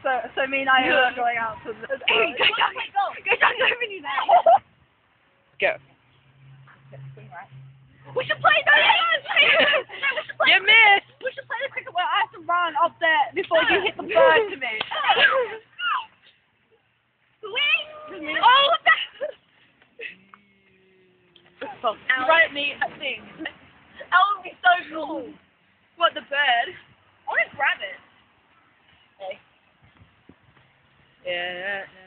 So, so me and I are going out to the. Hey, go down, go, go down over you there. Go. We should play no, no, no, no, we should play You missed. We should play the cricket where I have to run up there before you hit the bird to me. Swing! Oh, that... you right at me, I think. That would be so cool. Yeah.